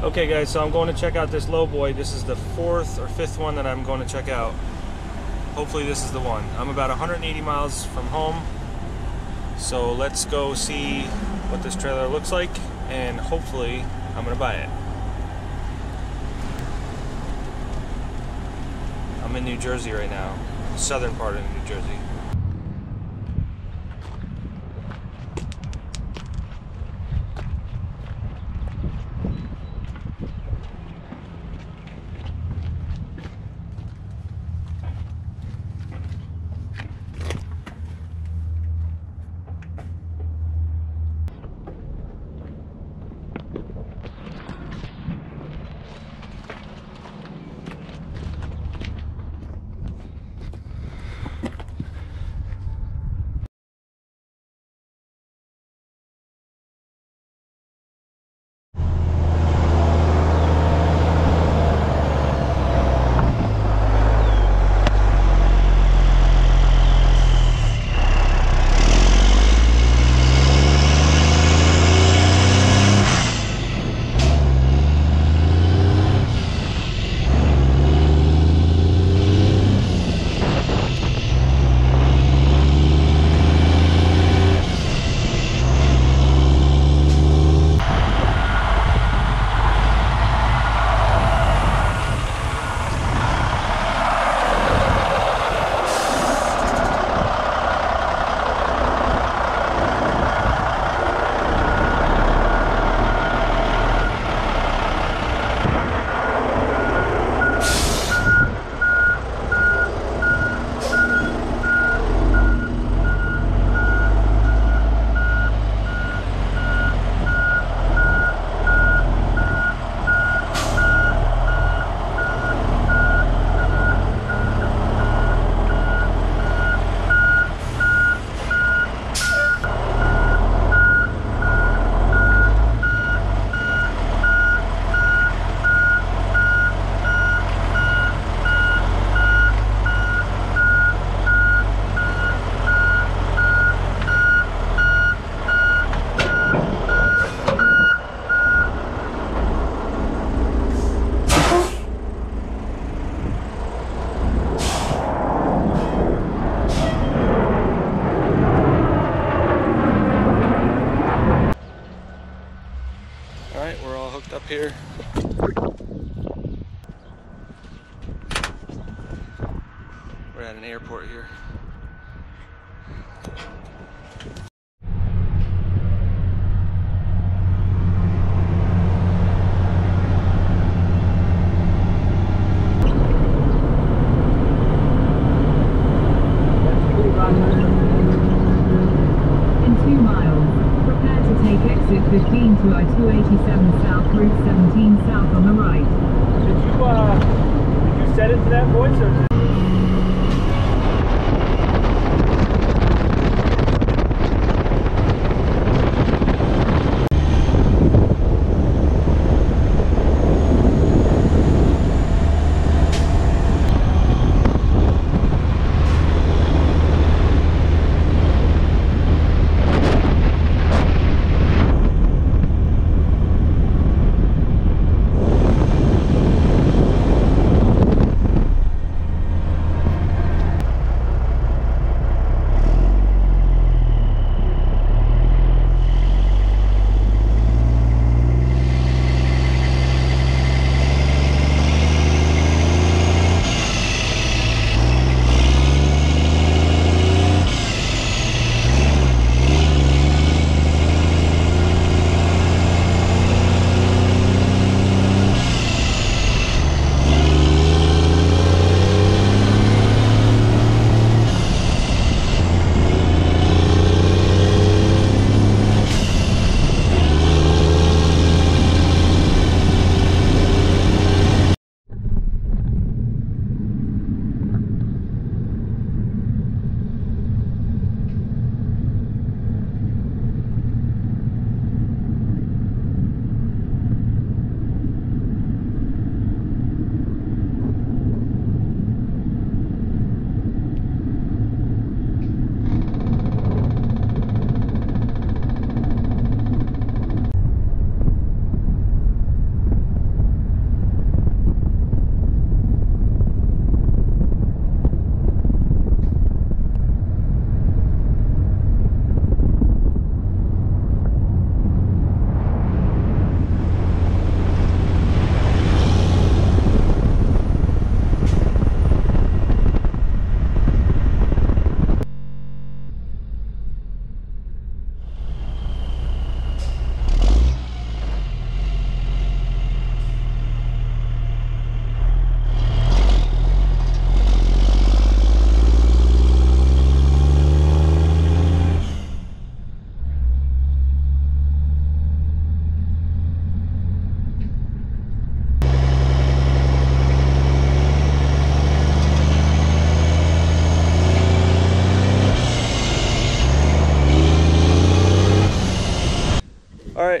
Okay guys, so I'm going to check out this low boy. This is the fourth or fifth one that I'm going to check out. Hopefully this is the one. I'm about 180 miles from home. So let's go see what this trailer looks like and hopefully I'm going to buy it. I'm in New Jersey right now, southern part of New Jersey.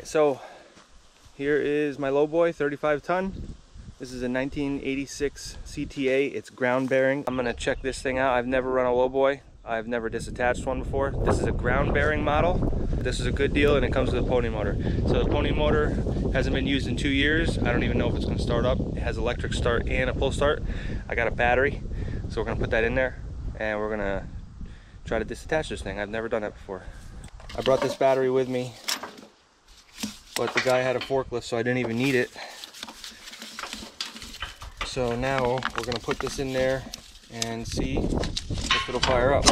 So here is my lowboy, 35 ton. This is a 1986 CTA. It's ground bearing. I'm gonna check this thing out. I've never run a lowboy. I've never disattached one before. This is a ground bearing model. This is a good deal and it comes with a pony motor. So the pony motor hasn't been used in two years. I don't even know if it's gonna start up. It has electric start and a pull start. I got a battery, so we're gonna put that in there and we're gonna try to disattach this thing. I've never done that before. I brought this battery with me, but the guy had a forklift, so I didn't even need it. So now we're gonna put this in there and see if it'll fire up.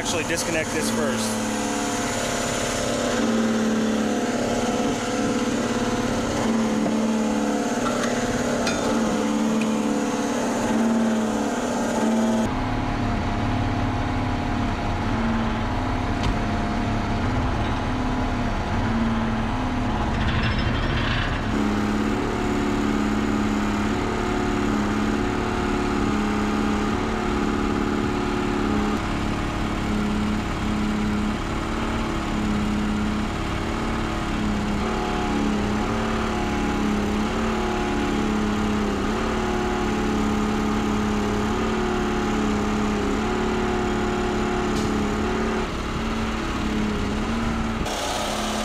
Actually disconnect this first.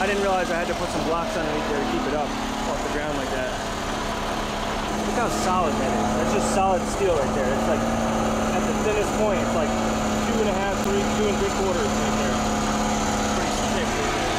I didn't realize I had to put some blocks underneath there to keep it up off the ground like that. Look how solid that is. That's just solid steel right there. It's like at the thinnest point, it's like two and a half, three, two and three quarters right there. Pretty thick right there.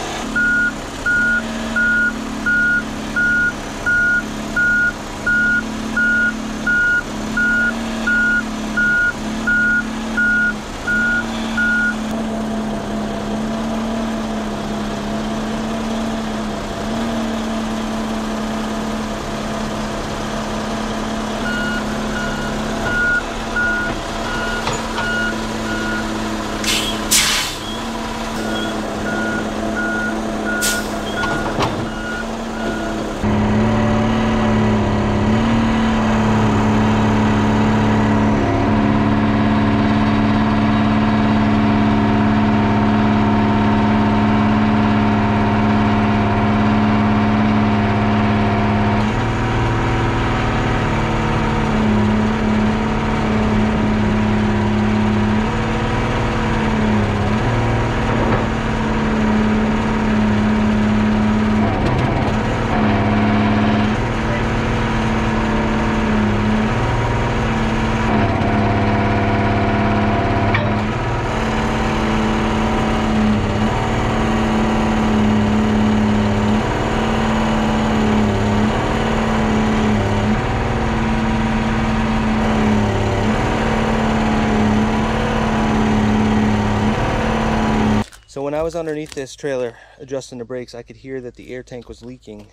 was underneath this trailer adjusting the brakes, I could hear that the air tank was leaking.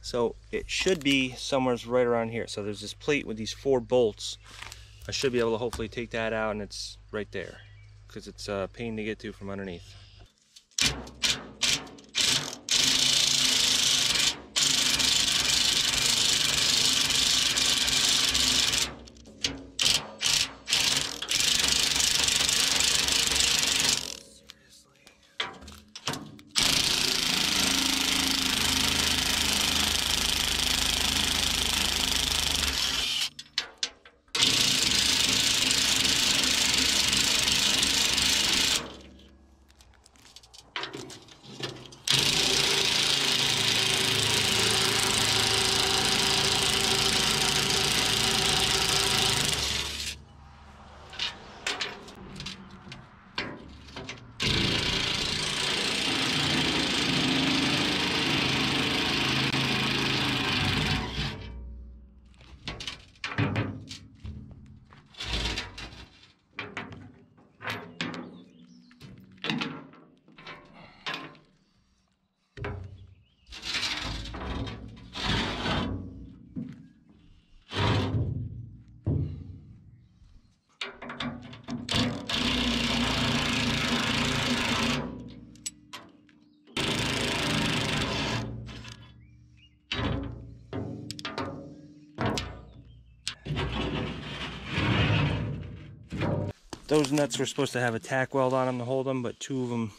So it should be somewhere right around here. So there's this plate with these four bolts. I should be able to hopefully take that out and it's right there because it's a pain to get to from underneath. Those nuts were supposed to have a tack weld on them to hold them, but two of them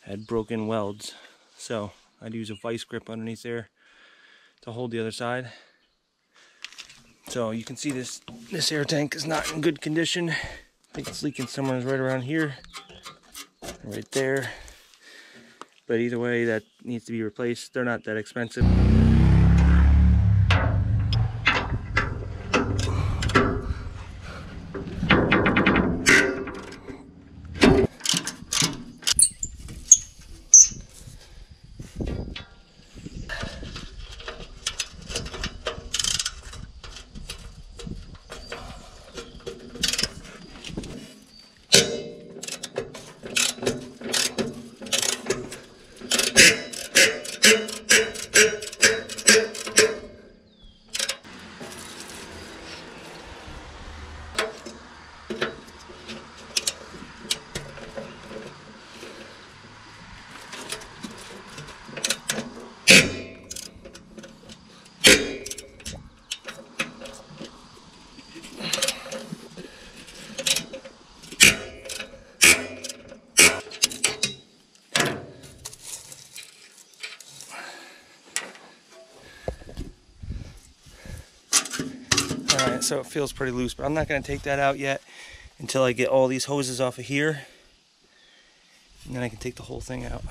had broken welds. So I'd use a vice grip underneath there to hold the other side. So you can see this this air tank is not in good condition. I think it's leaking somewhere right around here, right there. But either way, that needs to be replaced. They're not that expensive. All right, so it feels pretty loose, but I'm not gonna take that out yet until I get all these hoses off of here. And then I can take the whole thing out.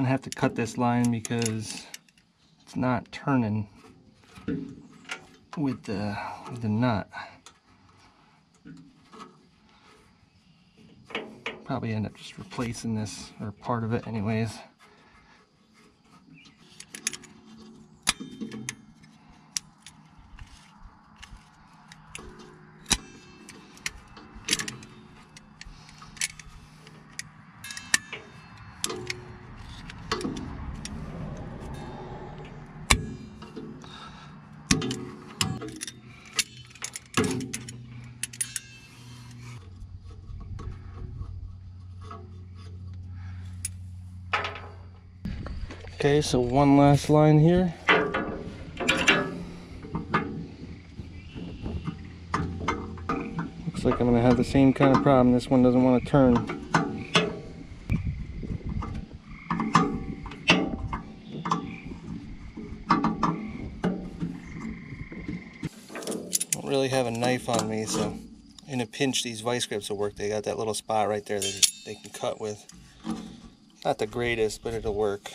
Gonna have to cut this line because it's not turning with the with the nut. Probably end up just replacing this or part of it anyways. So one last line here. Looks like I'm gonna have the same kind of problem. This one doesn't want to turn. don't really have a knife on me, so in a pinch, these vice grips will work. They got that little spot right there that they can cut with. Not the greatest, but it'll work.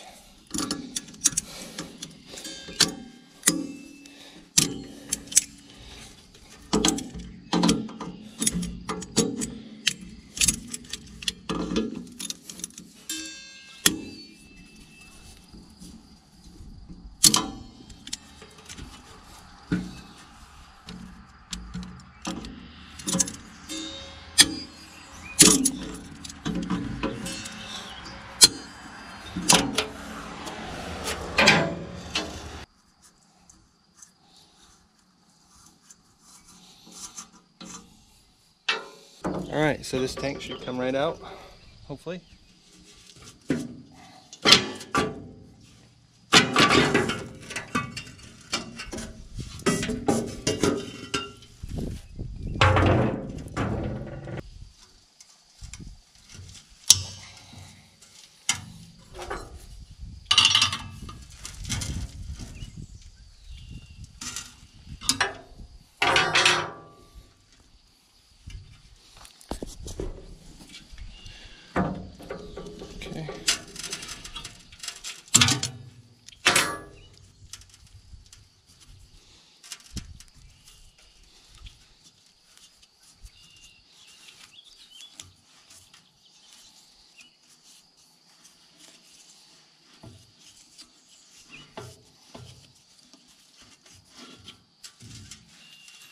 All right, so this tank should come right out, hopefully.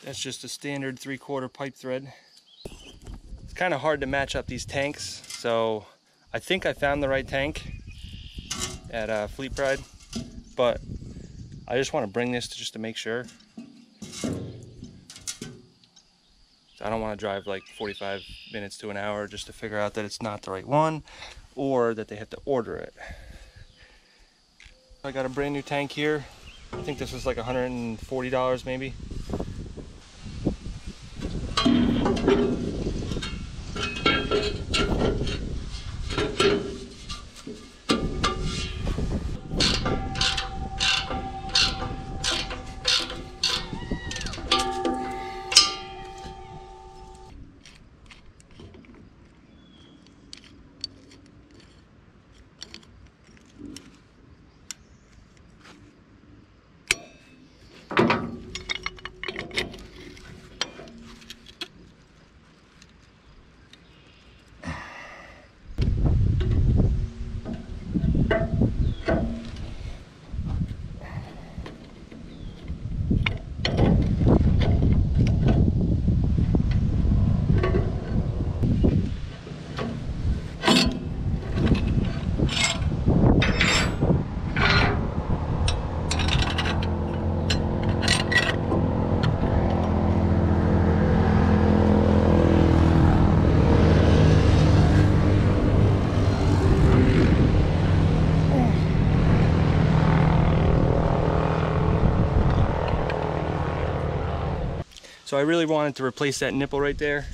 That's just a standard three quarter pipe thread. It's kind of hard to match up these tanks, so I think I found the right tank at uh, Fleet Pride, but I just want to bring this to, just to make sure. I don't want to drive like 45 minutes to an hour just to figure out that it's not the right one or that they have to order it. I got a brand new tank here. I think this was like $140 maybe. So I really wanted to replace that nipple right there.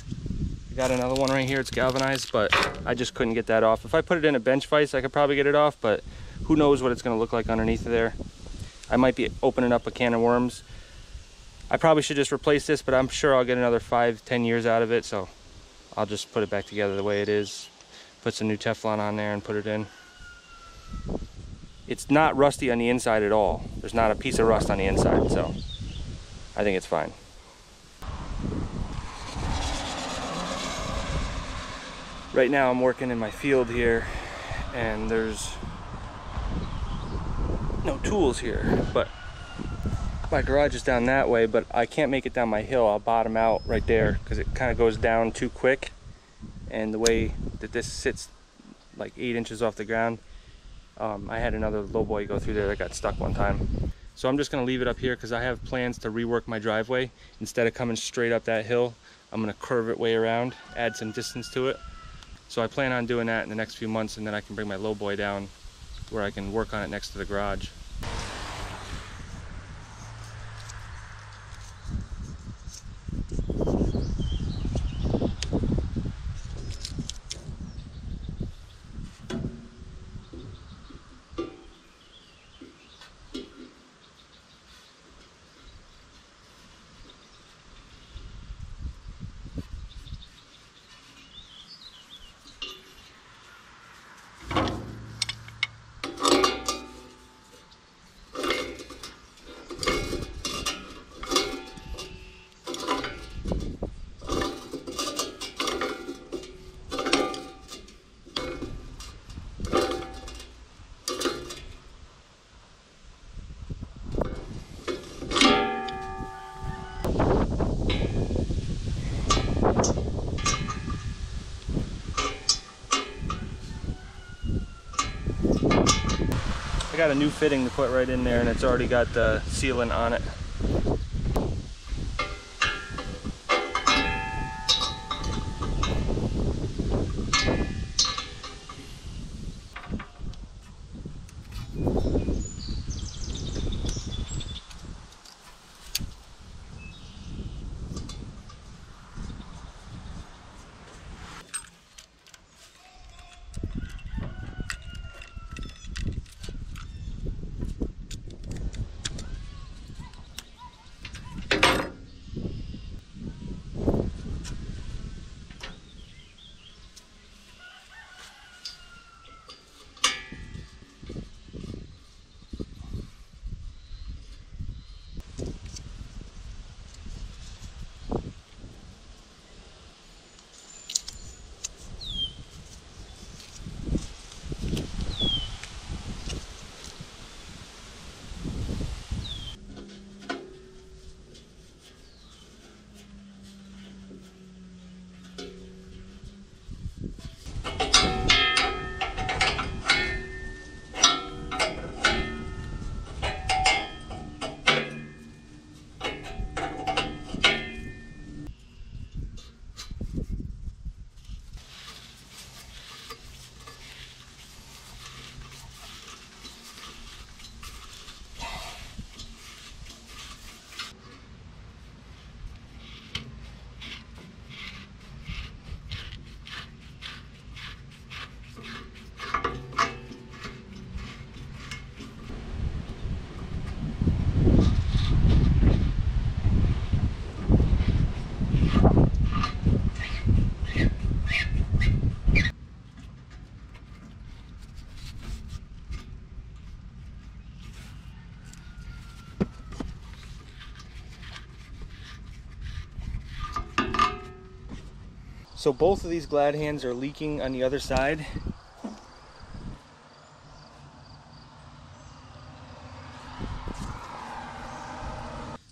I got another one right here, it's galvanized, but I just couldn't get that off. If I put it in a bench vise, I could probably get it off, but who knows what it's gonna look like underneath there. I might be opening up a can of worms. I probably should just replace this, but I'm sure I'll get another five, ten years out of it, so I'll just put it back together the way it is. Put some new Teflon on there and put it in. it's not rusty on the inside at all. There's not a piece of rust on the inside, so I think it's fine. Right now I'm working in my field here and there's no tools here, but my garage is down that way, but I can't make it down my hill. I'll bottom out right there because it kind of goes down too quick. And the way that this sits like eight inches off the ground, um, I had another lowboy go through there that got stuck one time. So I'm just gonna leave it up here because I have plans to rework my driveway. Instead of coming straight up that hill, I'm gonna curve it way around, add some distance to it. So I plan on doing that in the next few months and then I can bring my lowboy down where I can work on it next to the garage. Got a new fitting to put right in there and it's already got the sealant on it. So both of these glad hands are leaking on the other side.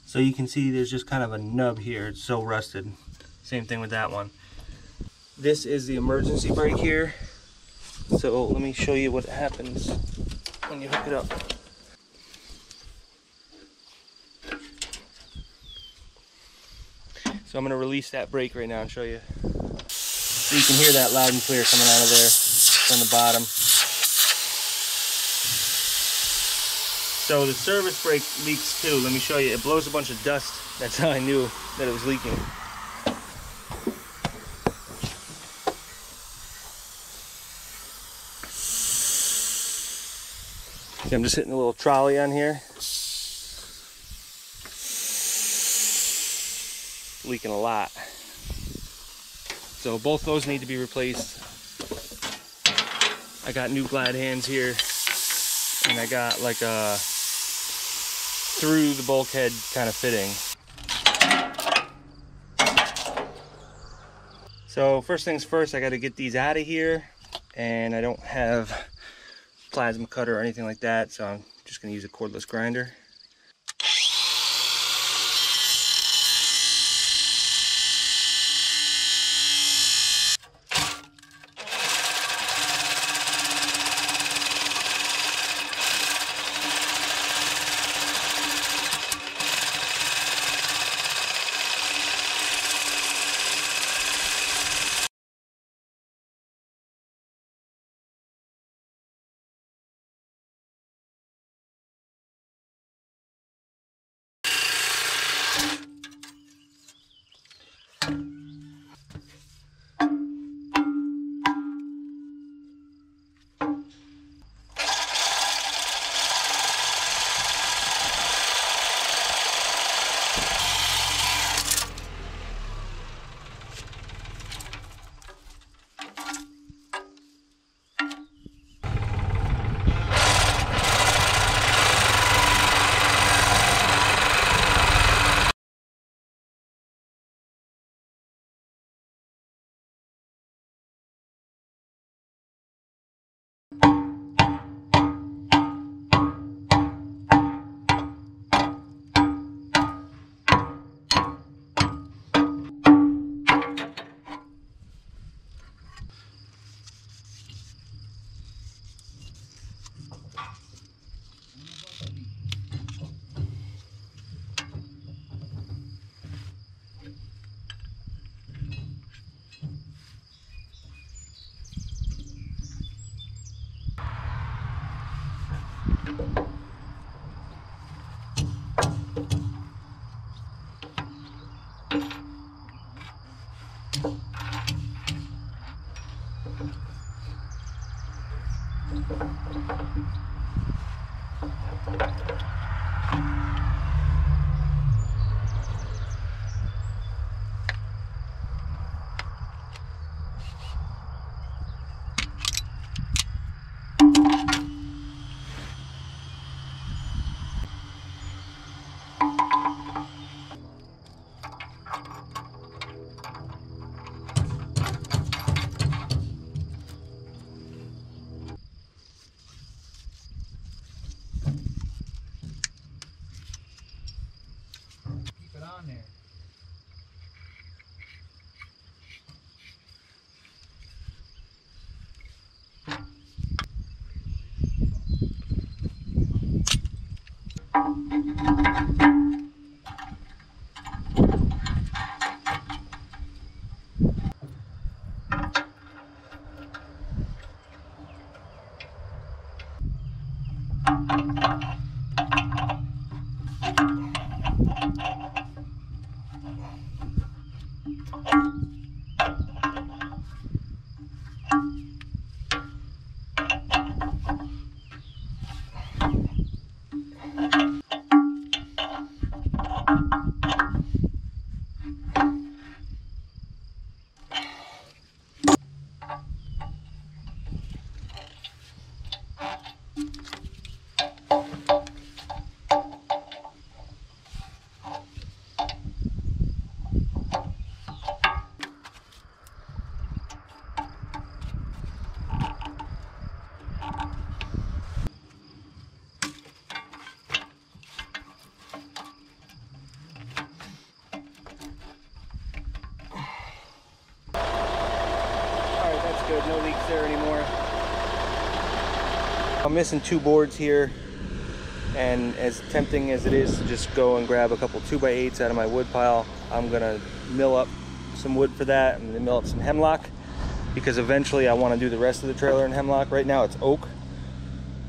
So you can see there's just kind of a nub here. It's so rusted. Same thing with that one. This is the emergency brake here. So let me show you what happens when you hook it up. So I'm gonna release that brake right now and show you. So you can hear that loud and clear coming out of there from the bottom. So the service brake leaks too. Let me show you. It blows a bunch of dust. That's how I knew that it was leaking. I'm just hitting a little trolley on here. Leaking a lot. So both those need to be replaced. I got new glad hands here and I got like a through the bulkhead kind of fitting. So first things first, I got to get these out of here and I don't have plasma cutter or anything like that, so I'm just going to use a cordless grinder. Missing two boards here. And as tempting as it is to just go and grab a couple 2x8s out of my wood pile, I'm going to mill up some wood for that. To mill up some hemlock because eventually I want to do the rest of the trailer in hemlock. Right now it's oak,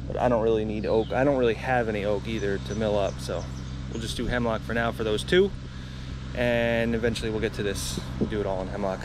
but I don't really need oak. I don't really have any oak either to mill up, so we'll just do hemlock for now for those two. And eventually we'll get to this, do it all in hemlock.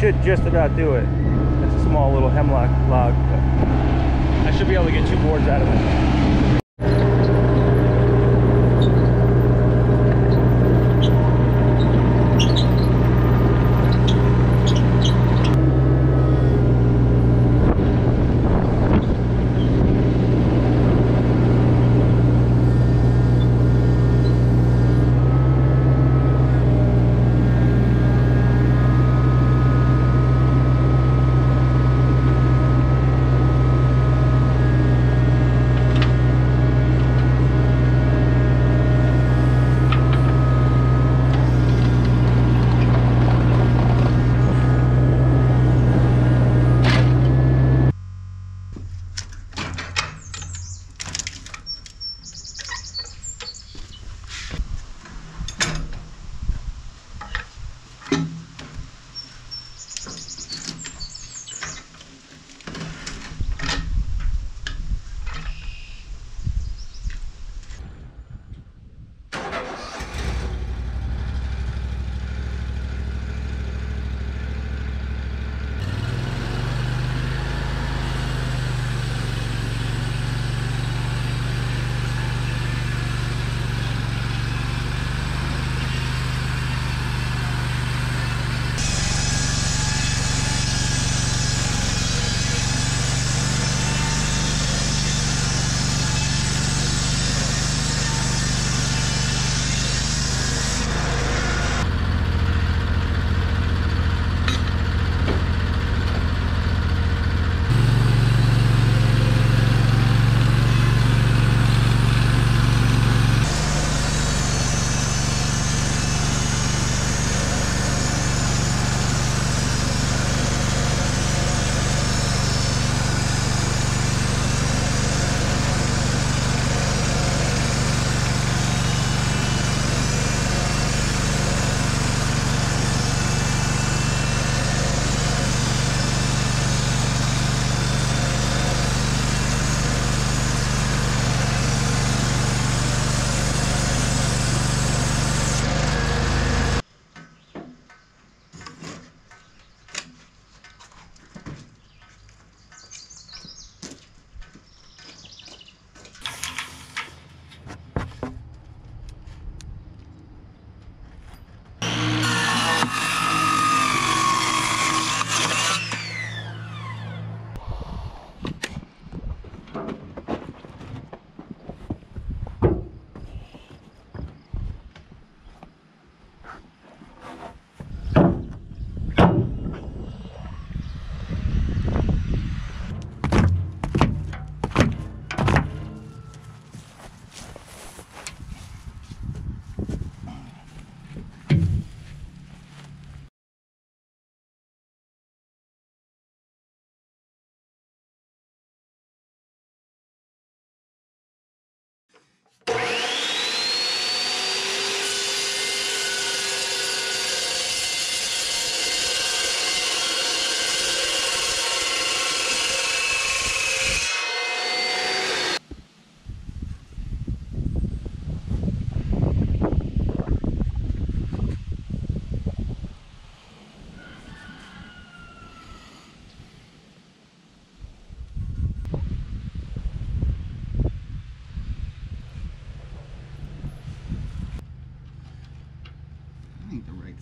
Should just about do it. That's a small little hemlock log, I should be able to get two boards out of it.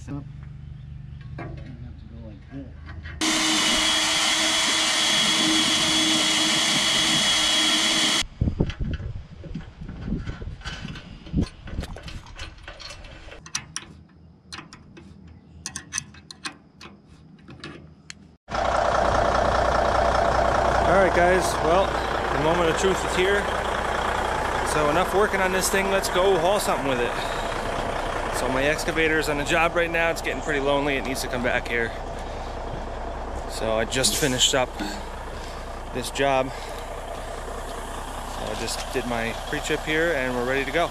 Up. Have to go like this. All right, guys. Well, the moment of truth is here. So enough working on this thing. Let's go haul something with it. So my excavator's on a job right now. It's getting pretty lonely. It needs to come back here. So I just finished up this job. So I just did my pre-trip here and we're ready to go.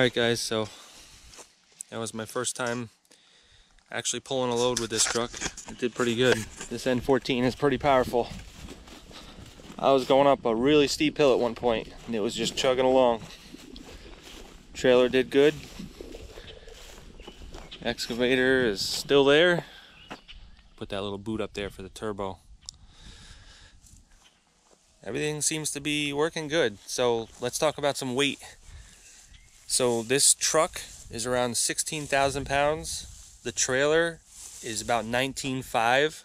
Alright guys, so that was my first time actually pulling a load with this truck. It did pretty good. This N14 is pretty powerful. I was going up a really steep hill at one point and it was just chugging along. Trailer did good. Excavator is still there. Put that little boot up there for the turbo. Everything seems to be working good. So let's talk about some weight. So this truck is around 16,000 pounds. The trailer is about 19.5.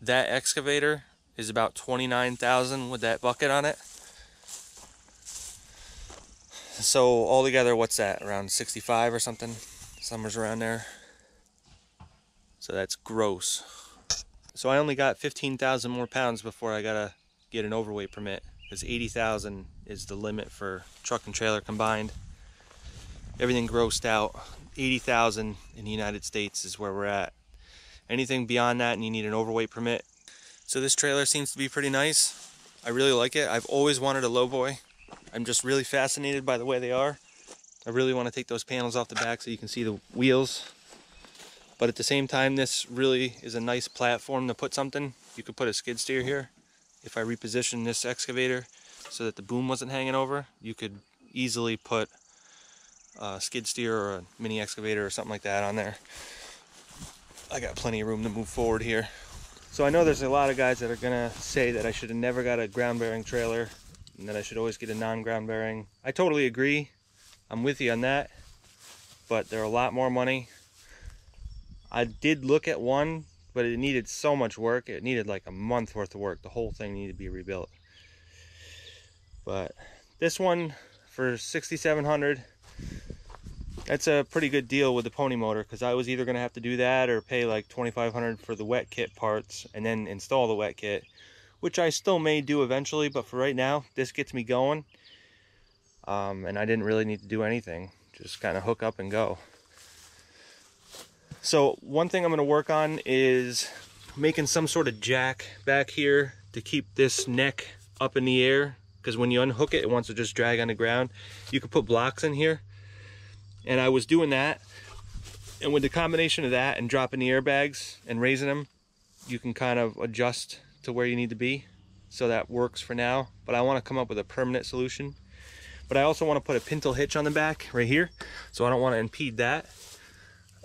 That excavator is about 29,000 with that bucket on it. So all together, what's that? Around 65 or something? Somewhere's around there. So that's gross. So I only got 15,000 more pounds before I gotta get an overweight permit because 80,000 is the limit for truck and trailer combined. Everything grossed out. 80,000 in the United States is where we're at. Anything beyond that and you need an overweight permit. So this trailer seems to be pretty nice. I really like it. I've always wanted a lowboy. I'm just really fascinated by the way they are. I really want to take those panels off the back so you can see the wheels. But at the same time, this really is a nice platform to put something. You could put a skid steer here if I reposition this excavator so that the boom wasn't hanging over, you could easily put a skid steer or a mini excavator or something like that on there. I got plenty of room to move forward here. So I know there's a lot of guys that are gonna say that I should have never got a ground bearing trailer and that I should always get a non-ground bearing. I totally agree. I'm with you on that, but they're a lot more money. I did look at one but it needed so much work. It needed like a month worth of work. The whole thing needed to be rebuilt. But this one for 6700 that's a pretty good deal with the pony motor because I was either going to have to do that or pay like 2500 for the wet kit parts and then install the wet kit which I still may do eventually but for right now this gets me going. Um, and I didn't really need to do anything just kind of hook up and go. So one thing I'm going to work on is making some sort of jack back here to keep this neck up in the air because when you unhook it, it wants to just drag on the ground. You could put blocks in here. And I was doing that. And with the combination of that and dropping the airbags and raising them, you can kind of adjust to where you need to be. So that works for now. But I want to come up with a permanent solution. But I also want to put a pintle hitch on the back right here. So I don't want to impede that.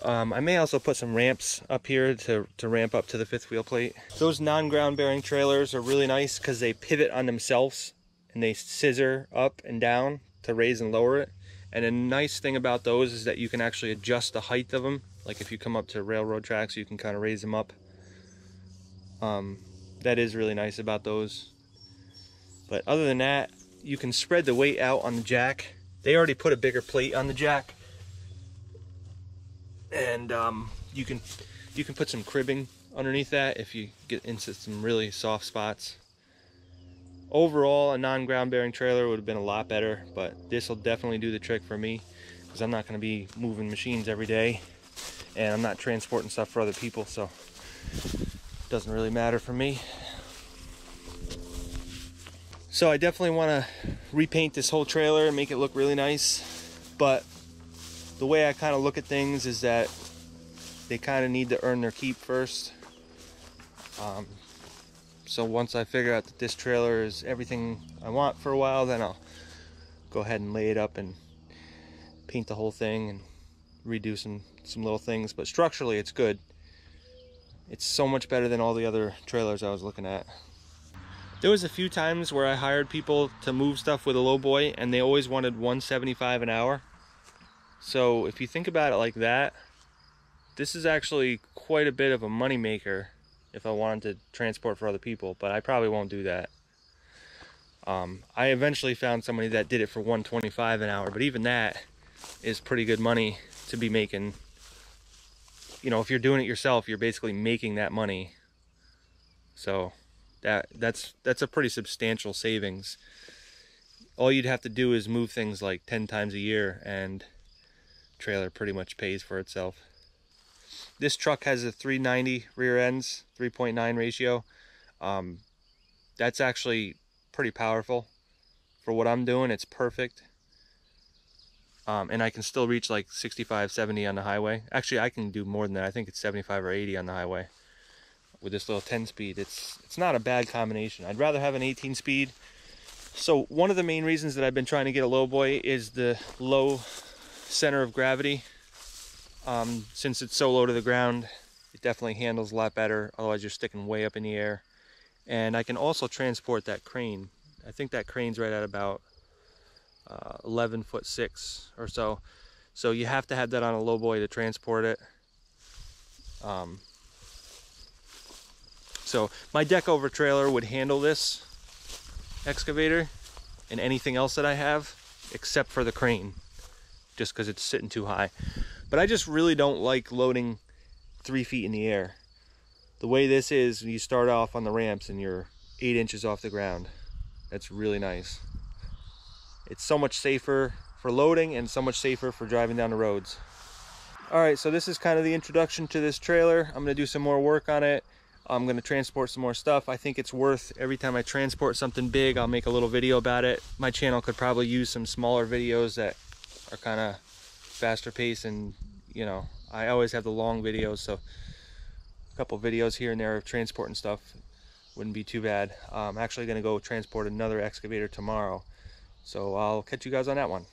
Um, I may also put some ramps up here to, to ramp up to the fifth wheel plate. Those non-ground bearing trailers are really nice because they pivot on themselves and they scissor up and down to raise and lower it. And a nice thing about those is that you can actually adjust the height of them. Like if you come up to railroad tracks, you can kind of raise them up. Um, that is really nice about those. But other than that, you can spread the weight out on the jack. They already put a bigger plate on the jack and um, you can you can put some cribbing underneath that if you get into some really soft spots. Overall, a non-ground bearing trailer would have been a lot better, but this will definitely do the trick for me because I'm not going to be moving machines every day and I'm not transporting stuff for other people, so it doesn't really matter for me. So I definitely want to repaint this whole trailer and make it look really nice, but the way I kind of look at things is that they kind of need to earn their keep first. Um, so once I figure out that this trailer is everything I want for a while, then I'll go ahead and lay it up and paint the whole thing and redo some, some little things. But structurally, it's good. It's so much better than all the other trailers I was looking at. There was a few times where I hired people to move stuff with a lowboy and they always wanted 175 an hour. So if you think about it like that, this is actually quite a bit of a money maker if I wanted to transport for other people, but I probably won't do that. Um, I eventually found somebody that did it for 125 an hour, but even that is pretty good money to be making. You know, if you're doing it yourself, you're basically making that money. So that that's that's a pretty substantial savings. All you'd have to do is move things like 10 times a year and trailer pretty much pays for itself. This truck has a 390 rear ends, 3.9 ratio. Um, that's actually pretty powerful. For what I'm doing, it's perfect. um, and I can still reach like 65, 70 on the highway. Actually, I can do more than that. I think it's 75 or 80 on the highway with this little 10 speed. It's it's not a bad combination. I'd rather have an 18 speed. So one of the main reasons that I've been trying to get a lowboy is the low center of gravity. Um, since it's so low to the ground, it definitely handles a lot better. Otherwise, you're sticking way up in the air. And I can also transport that crane. I think that crane's right at about uh, 11 foot 6 or so. So you have to have that on a lowboy to transport it. Um, so my deck over trailer would handle this excavator and anything else that I have except for the crane just because it's sitting too high. But I just really don't like loading three feet in the air. The way this is, you start off on the ramps and you're eight inches off the ground. That's really nice. It's so much safer for loading and so much safer for driving down the roads. All right, so this is kind of the introduction to this trailer. I'm gonna do some more work on it. I'm gonna transport some more stuff. I think it's worth, every time I transport something big, I'll make a little video about it. My channel could probably use some smaller videos that are kind of faster pace and, you know, I always have the long videos, so a couple videos here and there of transporting stuff wouldn't be too bad. I'm actually gonna go transport another excavator tomorrow. So I'll catch you guys on that one.